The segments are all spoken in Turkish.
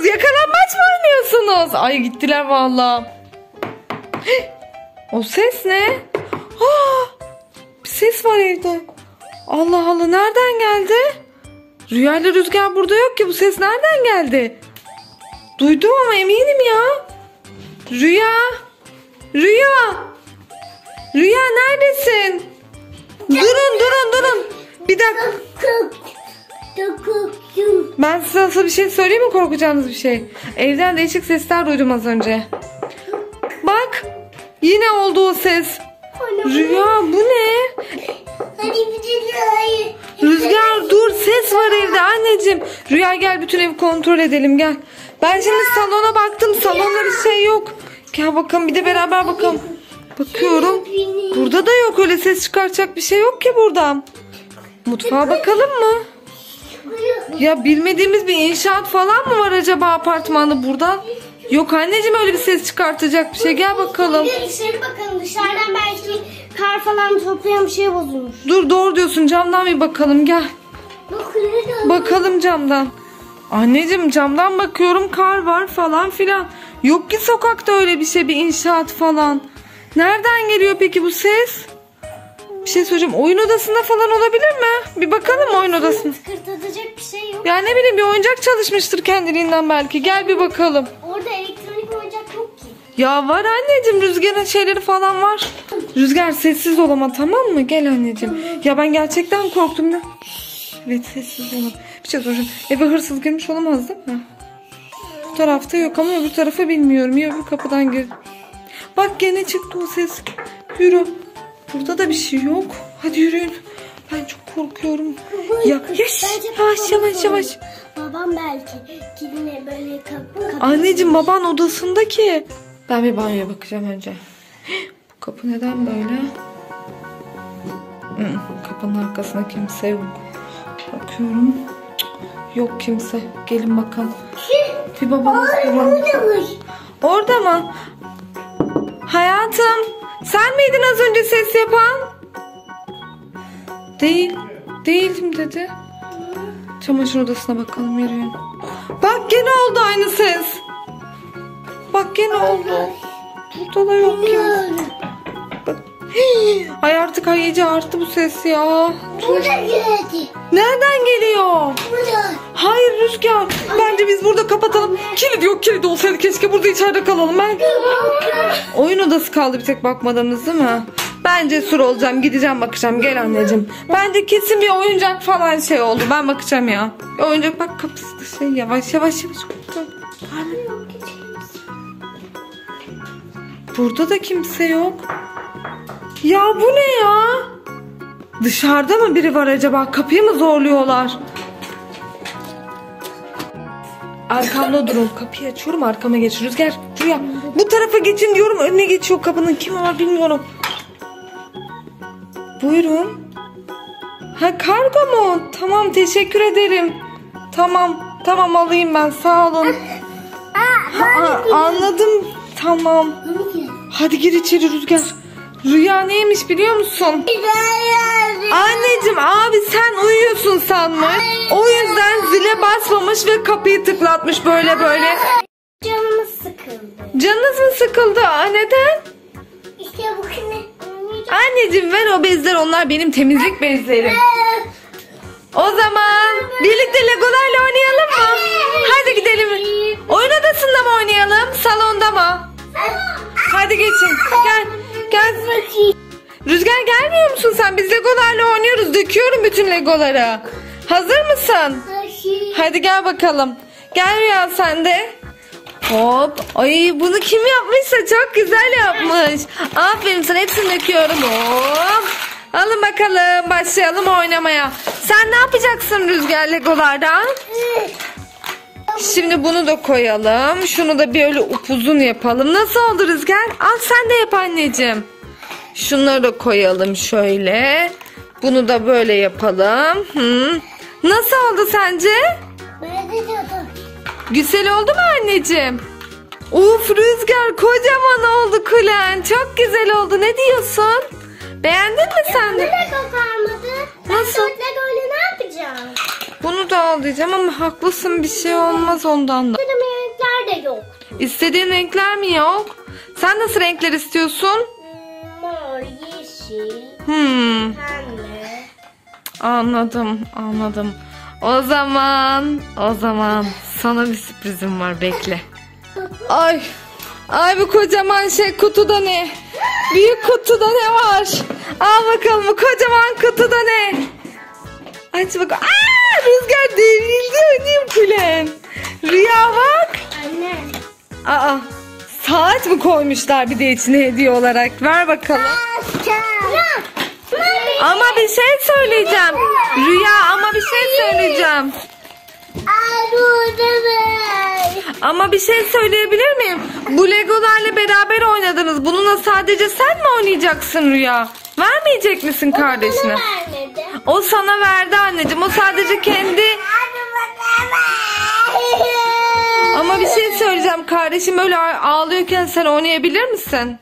oynuyorsunuz? Yakalanmaç mı oynuyorsunuz? Ay gittiler valla. O ses ne? Aa, bir ses var evde. Allah Allah nereden geldi? Rüya ile Rüzgar burada yok ki bu ses nereden geldi? Duydum ama eminim ya. Rüya. Rüya. Rüya neredesin? Durun durun durun. Bir dakika. Ben size nasıl bir şey söyleyeyim mi korkacağınız bir şey? Evden değişik sesler duydum az önce. Bak yine oldu o ses. Rüya bu ne? Hayır. Rüzgar dur ses var evde anneciğim. Rüya gel bütün evi kontrol edelim gel. Ben şimdi salona baktım salonda bir şey yok. Gel bakalım bir de beraber bakalım. Bakıyorum. Burada da yok öyle ses çıkaracak bir şey yok ki burada. Mutfağa bakalım mı? Ya bilmediğimiz bir inşaat falan mı var acaba apartmanda burada? Yok anneciğim öyle bir ses çıkartacak bir şey. Gel bakalım. Bir dışarı bakalım. Dışarıdan belki kar falan toplayan bir şey bozulmuş. Dur doğru diyorsun camdan bir bakalım gel. Bakalım camdan. Anneciğim camdan bakıyorum kar var falan filan. Yok ki sokakta öyle bir şey bir inşaat falan. Nereden geliyor peki bu ses? Bir şey söyleyeceğim oyun odasında falan olabilir mi? Bir bakalım oyun odasına. Tıkırdatacak bir şey yok. Ya ne bileyim bir oyuncak çalışmıştır kendiliğinden belki. Gel bir bakalım. Orada elektronik oyuncak yok ki. Ya var anneciğim rüzgarın şeyleri falan var. Rüzgar sessiz ol ama tamam mı? Gel anneciğim. Ya ben gerçekten korktum da. Evet sessiz olun. Bir şey soracağım. Eve hırsız girmiş olamaz değil mi? Bu tarafta yok ama öbür tarafı bilmiyorum. Ya öbür kapıdan gir. Bak gene çıktı o ses. Yürü. Burada da bir şey yok. Hadi yürüyün. Ben çok korkuyorum. Ya, yaş, yavaş yavaş yavaş. Babam belki yine böyle kapı kapı. Anneciğim baban odasında ki. Ben bir banyoya bakacağım önce. Bu kapı neden böyle? Kapının arkasında kimse yok. Bakıyorum. Yok kimse. Gelin bakalım. Bir babamız bulalım. Buradamış. Orada mı? Hayatım. Sen miydin az önce ses yapan? Değil. Değildim dedi. Çamaşır odasına bakalım yürüyün. Bak gene oldu aynı ses. Bak gene oldu. Burada da yok ya. Hii, Ay artık ay iyice arttı bu ses ya. Burada geldi. Nereden geliyor? Burada. Hayır Rüzgar. Bence biz burada kapatalım. Kilit yok kilit olsaydı keşke burada içeride kalalım. Ben Oyun odası kaldı bir tek bakmadığımız değil mi? Bence sur olacağım gideceğim bakacağım gel anneciğim. Bence kesin bir oyuncak falan şey oldu ben bakacağım ya. Oyuncak bak kapısı da şey yavaş yavaş yavaş. Burada da kimse yok. Ya bu ne ya? Dışarıda mı biri var acaba? Kapıyı mı zorluyorlar? Arkamda durun. Kapıyı açıyorum arkama geç. Rüzgar Rüya bu tarafa geçin diyorum. Önüne geçiyor kapının. Kim var bilmiyorum. Buyurun. Ha kargo mu? Tamam teşekkür ederim. Tamam. Tamam alayım ben sağ olun. Aa, anladım. Tamam. Hadi gir içeri Rüzgar. Rüya neymiş biliyor musun? Anneciğim abi sen uyuyorsun sanmış. O yüzden zile basmamış ve kapıyı tıklatmış böyle böyle. Canımız sıkıldı. Canınız mı sıkıldı? Aa, neden? İşte bu kimi oynayacak. Anneciğim ver o bezler onlar benim temizlik bezlerim. O zaman birlikte legolarla oynayalım mı? Hadi gidelim. Oyun odasında mı oynayalım? Salonda mı? Hadi geçin. Gel. Gel. Rüzgar gelmiyor musun sen? Biz legolarla oynuyoruz. Döküyorum bütün legoları. Hazır mısın? Hadi gel bakalım. Gel Rüya sen de. Hop. Ay bunu kim yapmışsa çok güzel yapmış. Aferin sana hepsini döküyorum. Hop. Alın bakalım başlayalım oynamaya. Sen ne yapacaksın Rüzgar Legolardan? Şimdi bunu da koyalım. Şunu da böyle upuzun yapalım. Nasıl oldu Rüzgar? Al sen de yap anneciğim. Şunları da koyalım şöyle. Bunu da böyle yapalım. Hı. Nasıl oldu sence? Böyle. Güzel oldu mu anneciğim? Uf Rüzgar kocaman oldu kulen. Çok güzel oldu. Ne diyorsun? Beğendin mi sen de? Lego kalmadı. Nasıl? Ben ne yapacağım? Bunu da al diyeceğim ama haklısın bir şey olmaz ondan da. Kırmaya İstediğin renkler mi yok? Sen nasıl renkler istiyorsun? Mor, yeşil, Hmm, pembe. anladım, anladım. O zaman, o zaman sana bir sürprizim var bekle. Ay, ay bu kocaman şey kutuda ne? Büyük kutuda ne var? Al bakalım bu kocaman kutuda ne? Aç bakalım. Aa, rüzgar devrildi önüm kulen. Rüya bak. Anne. Aa, saat mi koymuşlar bir de içine hediye olarak? Ver bakalım. Ama bir şey söyleyeceğim. Rüya ama bir şey söyleyeceğim. Ama bir şey söyleyebilir miyim? Bu Legolarla beraber oynadınız. Bununla sadece sen mi oynayacaksın Rüya? Vermeyecek misin kardeşine? O sana verdi anneciğim. O sadece kendi... Ama bir şey söyleyeceğim. Kardeşim öyle ağlıyorken sen oynayabilir misin?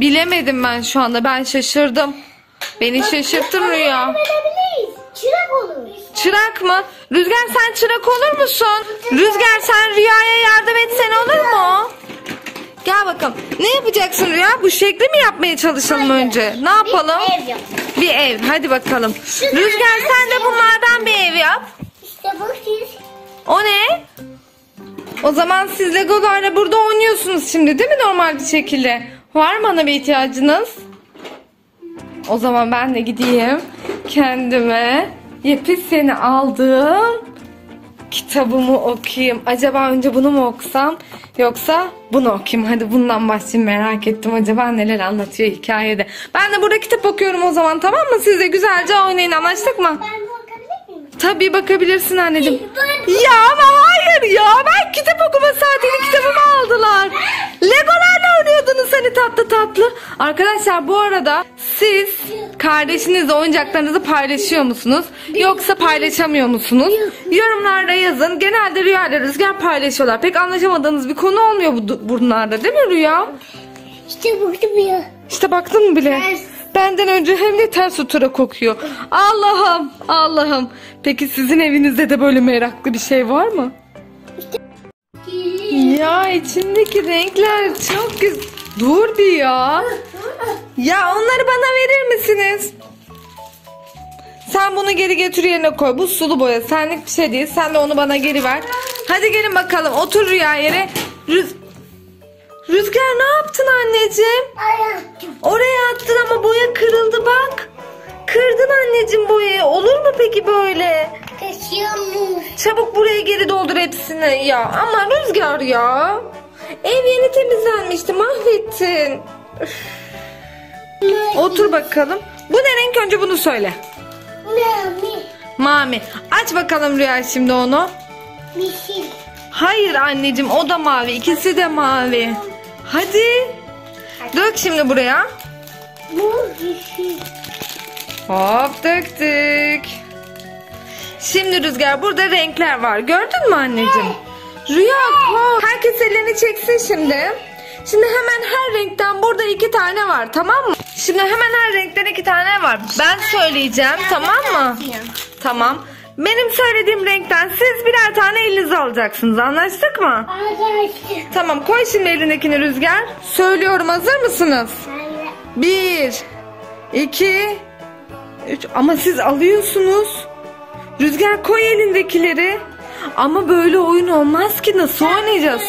Bilemedim ben şu anda. Ben şaşırdım. Beni şaşırttın Rüya. Çırak olur. Çırak mı? Rüzgar sen çırak olur musun? Rüzgar sen Rüya'ya yardım etsen olur mu? Gel bakalım. Ne yapacaksın Rüya? Bu şekli mi yapmaya çalışalım önce? Ne yapalım? Ev yap. Bir ev. Hadi bakalım. Rüzgar sen de bunlardan bir ev yap. İşte bu siz. O ne? O zaman siz Legolarla burada oynuyorsunuz şimdi değil mi normal bir şekilde? Var mı bana bir ihtiyacınız? O zaman ben de gideyim kendime yepyeni aldığım kitabımı okuyayım. Acaba önce bunu mu okusam yoksa bunu okuyayım. Hadi bundan başlayayım merak ettim. Acaba neler anlatıyor hikayede. Ben de burada kitap okuyorum o zaman tamam mı? Siz de güzelce oynayın anlaştık mı? Ben? Tabii bakabilirsin anneciğim. Ya ama hayır ya. Ben kitap okuma saatini kitabımı aldılar. Legolarla oynuyordunuz hani tatlı tatlı. Arkadaşlar bu arada siz kardeşinizle oyuncaklarınızı paylaşıyor musunuz? Yoksa paylaşamıyor musunuz? Yorumlarda yazın. Genelde Rüya ile Rüzgar paylaşıyorlar. Pek anlaşamadığınız bir konu olmuyor bu, bunlarda değil mi Rüya? İşte bu ya. İşte baktın mı bile? Ters. Benden önce hem de ters otura kokuyor. Allah'ım, Allah'ım. Peki sizin evinizde de böyle meraklı bir şey var mı? Ya içindeki renkler çok güzel. Dur bir ya. Ya onları bana verir misiniz? Sen bunu geri getir yerine koy. Bu sulu boya. Senlik bir şey değil. Sen de onu bana geri ver. Hadi gelin bakalım. Otur rüya yere. Rüz Rüzgar ne yaptın anneciğim? Oraya attın ama boya kırıldı bak. Kırdın anneciğim boyayı. Olur mu peki böyle? Taşıyormuş. Çabuk buraya geri doldur hepsini ya. Ama Rüzgar ya. Ev yeni temizlenmişti. Mahvettin. Otur bakalım. Bu ne renk önce bunu söyle. Mami. Mavi. Aç bakalım Rüya şimdi onu. Yeşil. Hayır anneciğim o da mavi. İkisi de mavi. Hadi. Dök şimdi buraya. Bu yeşil. Hop döktük. Şimdi Rüzgar burada renkler var. Gördün mü anneciğim? Rüya koy. Herkes ellerini çeksin şimdi. Şimdi hemen her renkten burada iki tane var tamam mı? Şimdi hemen her renkten iki tane var. Ben söyleyeceğim tamam mı? Tamam. Benim söylediğim renkten siz birer tane elinize alacaksınız. Anlaştık mı? Arkadaşlar. Tamam koy şimdi elindekini Rüzgar. Söylüyorum hazır mısınız? Bir, iki, üç. Ama siz alıyorsunuz. Rüzgar koy elindekileri. Ama böyle oyun olmaz ki. Nasıl oynayacağız?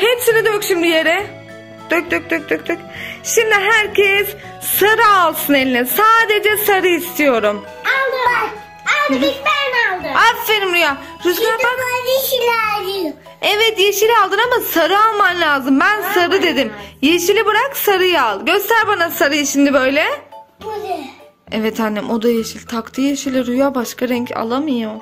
Hepsini dök şimdi yere. Dök dök dök dök dök. Şimdi herkes sarı alsın eline. Sadece sarı istiyorum. Aldım. Aldım. Ben aldım. Aferin Rüya. Rüzgar bak. yeşil aldım. Evet yeşili aldın ama sarı alman lazım. Ben sarı dedim. Yeşili bırak sarıyı al. Göster bana sarıyı şimdi böyle. Bu ne? Evet annem o da yeşil. Taktı yeşili Rüya başka renk alamıyor.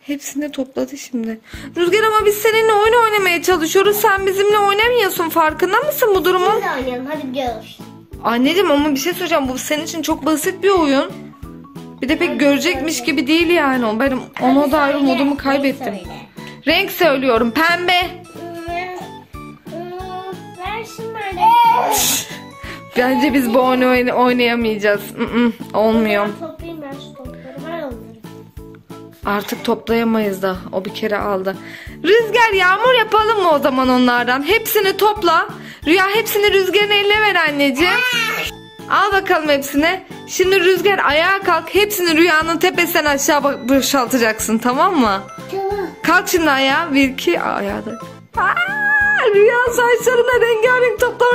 Hepsini topladı şimdi. Rüzgar ama biz seninle oyun oynamaya çalışıyoruz. Sen bizimle oynamıyorsun. Farkında mısın bu durumun? Biz de oynayalım. Hadi gidiyoruz. Anneciğim ama bir şey söyleyeceğim. Bu senin için çok basit bir oyun. Bir de pek görecekmiş gibi değil yani. o. Benim ona dair modumu kaybettim. Renk söylüyorum. Pembe. Bence biz bu oyunu oyn- oynayamayacağız. Olmuyor. Topları. Ver onları. Artık toplayamayız da. O bir kere aldı. Rüzgar yağmur yapalım mı o zaman onlardan? Hepsini topla. Rüya hepsini rüzgarın eline ver anneciğim. Al bakalım hepsini. Şimdi rüzgar ayağa kalk. Hepsini rüyanın tepesinden aşağı boşaltacaksın tamam mı? Tamam. Kalk şimdi ayağa. Bir iki ayağa da. Aa, rüya saçlarına rengarenk toplar.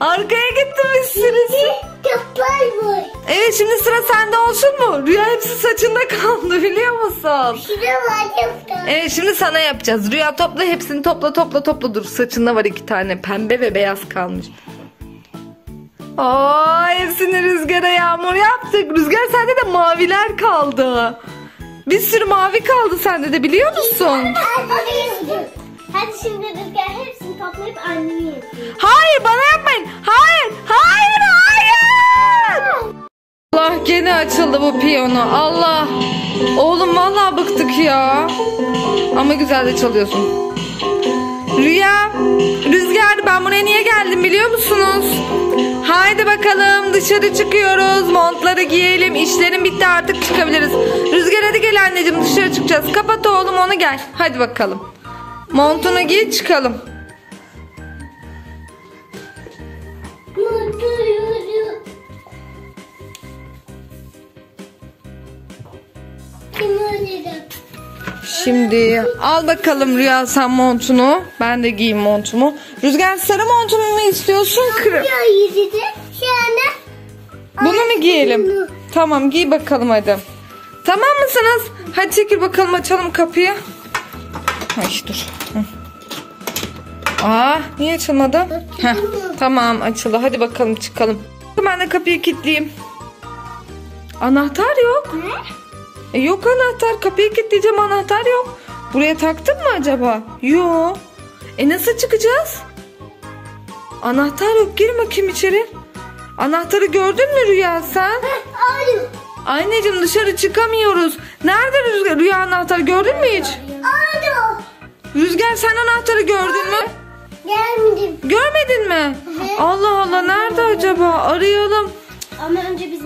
Arkaya gitti sürüsü. Toplar var. Evet şimdi sıra sende olsun mu? Rüya hepsi saçında kaldı biliyor musun? Şurada var yoksa. Evet şimdi sana yapacağız. Rüya topla hepsini topla topla topla dur. Saçında var iki tane pembe ve beyaz kalmış. Oo hepsini rüzgara yağmur yaptık. Rüzgar sende de maviler kaldı. Bir sürü mavi kaldı sende de biliyor musun? Hadi, şimdi Rüzgar hepsini toplayıp annemi yapıyor. Hayır bana yapmayın. Hayır hayır hayır. Allah gene açıldı bu piyano. Allah. Oğlum vallahi bıktık ya. Ama güzel de çalıyorsun. Rüya, Rüzgar ben buraya niye geldim biliyor musunuz? Haydi bakalım dışarı çıkıyoruz. Montları giyelim. İşlerim bitti artık çıkabiliriz. Rüzgar hadi gel anneciğim dışarı çıkacağız. Kapat oğlum onu gel. Hadi bakalım. Montunu giy çıkalım. Kim öldürdü? Şimdi al bakalım Rüya sen montunu. Ben de giyeyim montumu. Rüzgar sarı montumu mu istiyorsun? Kırı. Ya yedi Yani. Bunu mu giyelim? Tamam giy bakalım hadi. Tamam mısınız? Hadi çekil bakalım açalım kapıyı. Ay dur. Aa niye açılmadı? Heh, tamam açıldı. Hadi bakalım çıkalım. Ben de kapıyı kilitleyeyim. Anahtar yok. E, yok anahtar. Kapıyı kilitleyeceğim anahtar yok. Buraya taktın mı acaba? Yok. E nasıl çıkacağız? Anahtar yok. Gir bakayım içeri. Anahtarı gördün mü Rüya sen? Alo. Anneciğim dışarı çıkamıyoruz. Nerede Rüzgar? Rüya anahtarı gördün mü hiç? Alo. Rüzgar sen anahtarı gördün mü? Gelmedim. Görmedin mi? hı. Allah Allah nerede acaba? Arayalım. Ama önce biz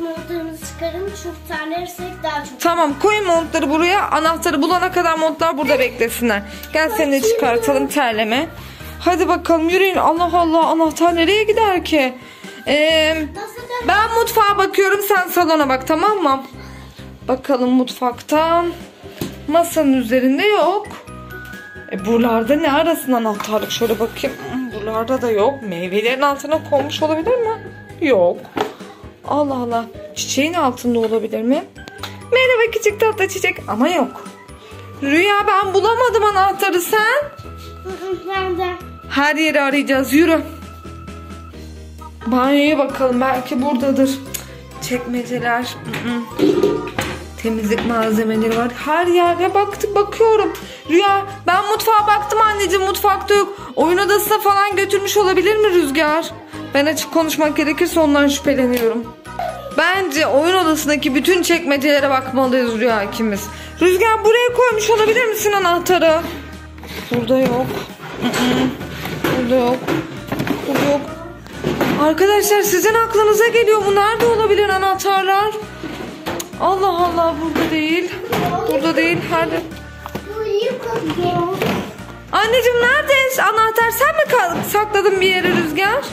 çıkarın. Çok terlersek daha çok. Tamam koyun montları buraya. Anahtarı bulana kadar montlar burada beklesinler. Gel seni de çıkartalım terleme. Hadi bakalım yürüyün. Allah Allah anahtar nereye gider ki? Ee, ben mutfağa bakıyorum sen salona bak tamam mı? Bakalım mutfaktan. Masanın üzerinde yok. E buralarda ne arasın anahtarlık? Şöyle bakayım. Hmm, Buralarda da yok. Meyvelerin altına konmuş olabilir mi? Yok. Allah Allah. Çiçeğin altında olabilir mi? Merhaba küçük tatlı çiçek. Ama yok. Rüya ben bulamadım anahtarı sen. Ben de. Her yeri arayacağız yürü. Banyoya bakalım belki buradadır. Çekmeceler. Temizlik malzemeleri var. Her yere baktık bakıyorum. Rüya ben mutfağa baktım anneciğim mutfakta yok. Oyun odasına falan götürmüş olabilir mi Rüzgar? Ben açık konuşmak gerekirse ondan şüpheleniyorum. Bence oyun odasındaki bütün çekmecelere bakmalıyız Rüya ikimiz. Rüzgar buraya koymuş olabilir misin anahtarı? Burada yok. Burada yok. Burada yok. Arkadaşlar sizin aklınıza geliyor mu? Nerede olabilir anahtarlar? Allah Allah burada değil. Burada değil. Nerede? Anneciğim nerede? Anahtar sen mi sakladın bir yere Rüzgar?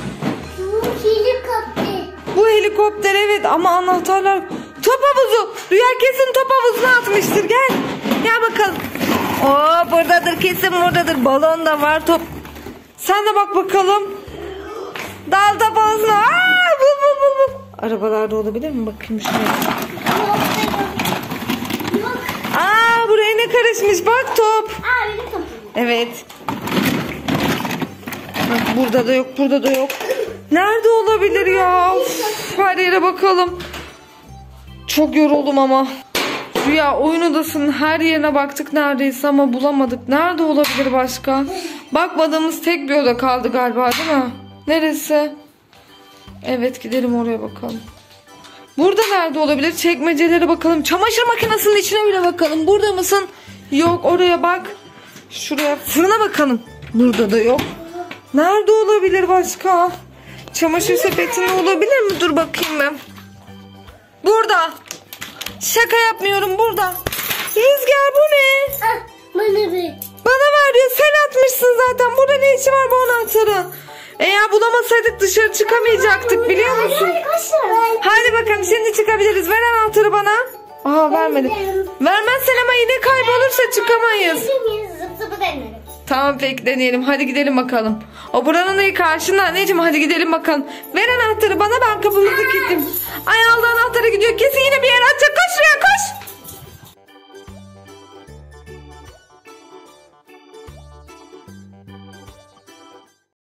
Bu helikopter evet ama anahtarlar top havuzu. Rüya kesin top havuzuna atmıştır. Gel. Gel bakalım. Oo buradadır kesin buradadır. Balon da var top. Sen de bak bakalım. Dal top havuzuna. Aa, bul bul bul bul. Arabalarda olabilir mi? Bakayım şuraya. Aa buraya ne karışmış bak top. Evet. Bak burada da yok, burada da yok. Nerede olabilir ya? Uf, her yere bakalım. Çok yoruldum ama. Rüya oyun odasının her yerine baktık neredeyse ama bulamadık. Nerede olabilir başka? Bakmadığımız tek bir oda kaldı galiba değil mi? Neresi? Evet gidelim oraya bakalım. Burada nerede olabilir? Çekmecelere bakalım. Çamaşır makinesinin içine bile bakalım. Burada mısın? Yok oraya bak. Şuraya fırına bakalım. Burada da yok. Nerede olabilir başka? Çamaşır sepetinde olabilir mi? Dur bakayım ben. Burada. Şaka yapmıyorum burada. Rüzgar bu ne? Ah, bana bir. Bana ver diyor. Sen atmışsın zaten. Burada ne işi var bu anahtarın? Eğer bulamasaydık dışarı çıkamayacaktık biliyor musun? Hadi bakalım şimdi çıkabiliriz. Ver anahtarı bana. Aa vermedi. Vermezsen ama yine kaybolursa çıkamayız. Zıp zıpı denerim. Tamam peki deneyelim. Hadi gidelim bakalım. O buranın iyi karşında anneciğim. Hadi gidelim bakalım. Ver anahtarı bana ben kapımızı kilitlim. Ay aldı anahtarı gidiyor. Kesin yine bir yer açacak.